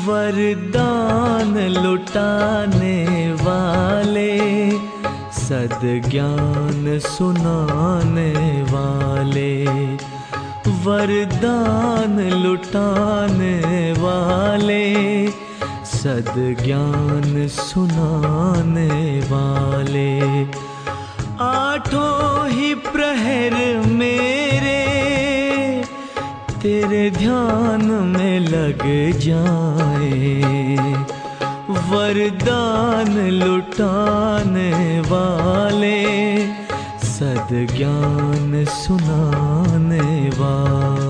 वरदान लुटाने वाले सद ज्ञान सुनाने वाले, वरदान लुटाने वाले सद ज्ञान सुनाने वाले। आठों ही प्रहर मेरे, तेरे ध्यान में लग जाए। वरदान लुटाने वाले सद ज्ञान सुनाने वाले।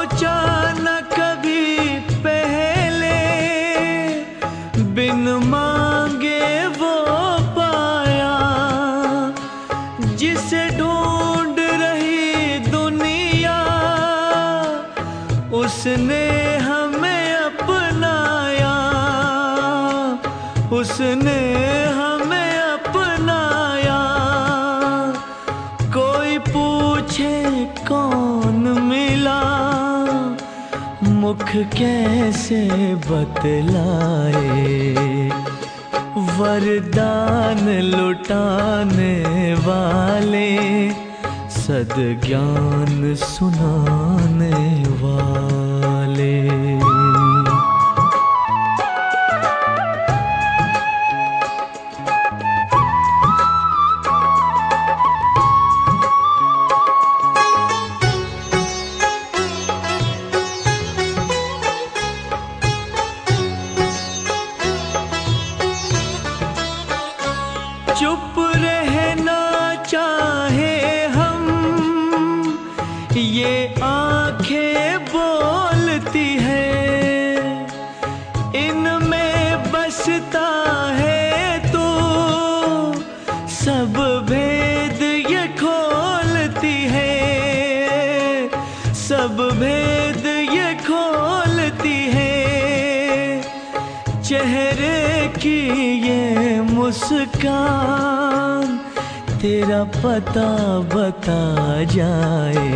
सोचा न कभी पहले बिन मांगे वो पाया। जिसे ढूंढ रही दुनिया, उसने हमें अपनाया। उसने हमें अपनाया। कोई पूछे कौन मिला? मुख कैसे बतलाए? वरदान लुटाने वाले सद ज्ञान सुनाने वाले। बोलती है। इनमें बसता है तो। सब भेद ये खोलती है। सब भेद ये खोलती है। चेहरे की ये मुस्कान तेरा पता बता जाए।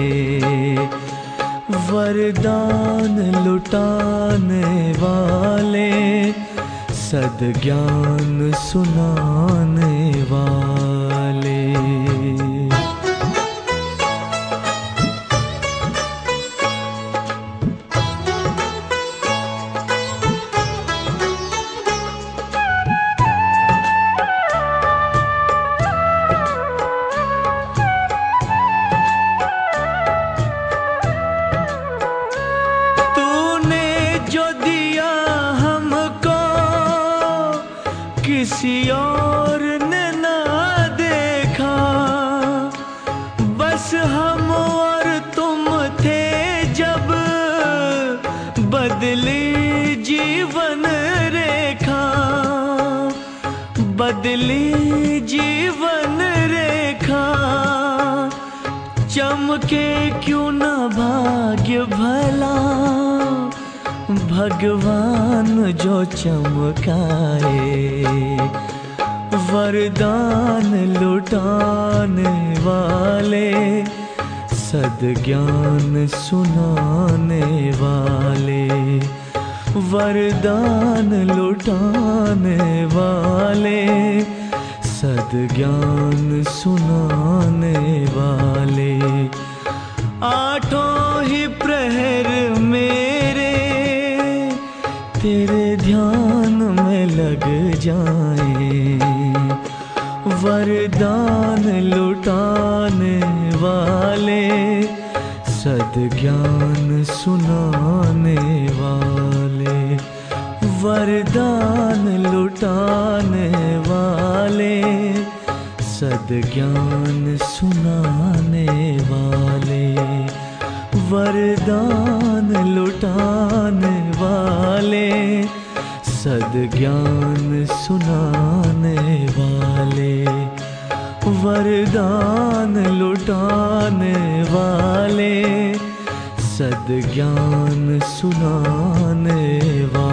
वरदान लुटाने वाले सद ज्ञान सुनाने वाले। किसी और ने ना देखा। बस हम और तुम थे जब बदली जीवन रेखा। बदली जीवन रेखा। चमके क्यों न भाग्य भला। भगवान जो चमकाए, वरदान लुटाने वाले सद ज्ञान सुनाने वाले, वरदान लुटाने वाले सद ज्ञान सुनाने वाले। आठों ही प्रहर मेरे तेरे ध्यान में लग जाए। वरदान लुटाने वाले सद ज्ञान सुनाने वाले, वरदान लुटाने वाले सद ज्ञान सुनाने वाले, वरदान लुटाने वाले सद ज्ञान सुनाने वाले वरदान लुटाने वाले सद ज्ञान सुनाने वाले।